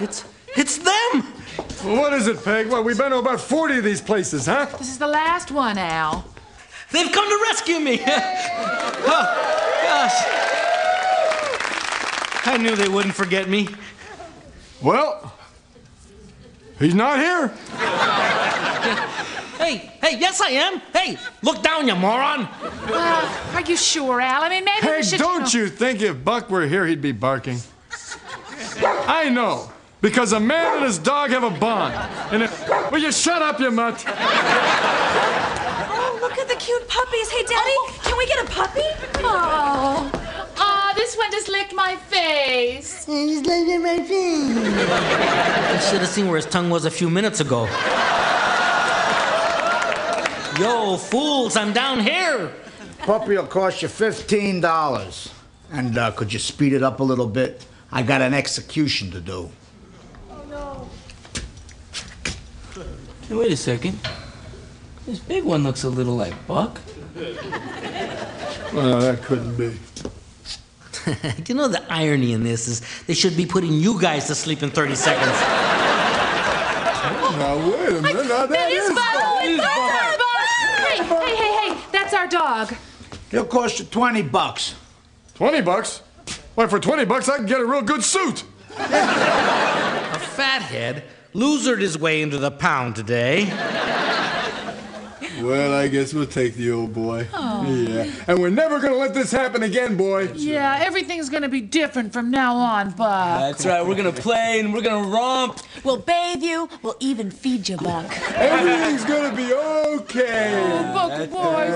It's it's them. Well, what is it, Peg? Well, we've been to about 40 of these places, huh? This is the last one, Al. They've come to rescue me. oh, gosh. I knew they wouldn't forget me. Well, he's not here. Hey, hey, yes I am. Hey, look down, you moron. Well, are you sure, Al? I mean, maybe we Peg, should. don't you think if Buck were here, he'd be barking? I know, because a man and his dog have a bond. And if. Will you shut up, you mutt? Oh, look at the cute puppies. Hey, Daddy, can we get a puppy? Oh, oh, this one just licked my face. He's licking my face. I should have seen where his tongue was a few minutes ago. Yo, fools, I'm down here. Puppy will cost you fifteen dollars. And uh, could you speed it up a little bit? I got an execution to do. Oh, no. Hey, wait a second. This big one looks a little like Buck. Well, that couldn't be. you know the irony in this is they should be putting you guys to sleep in 30 seconds. Now, wait a minute. Now, that is Buck. Buck. It's Buck. Hey, hey, hey, hey, that's our dog. He'll cost you twenty bucks. 20 bucks? Why, for 20 bucks, I can get a real good suit. A fathead losered his way into the pound today. Well, I guess we'll take the old boy. Oh. Yeah. And we're never going to let this happen again, boy. Yeah, everything's gonna be different from now on, Buck. That's right. We're gonna play and we're gonna romp. We'll bathe you. We'll even feed you, Buck. Everything's going to be okay. Oh, Buck boy.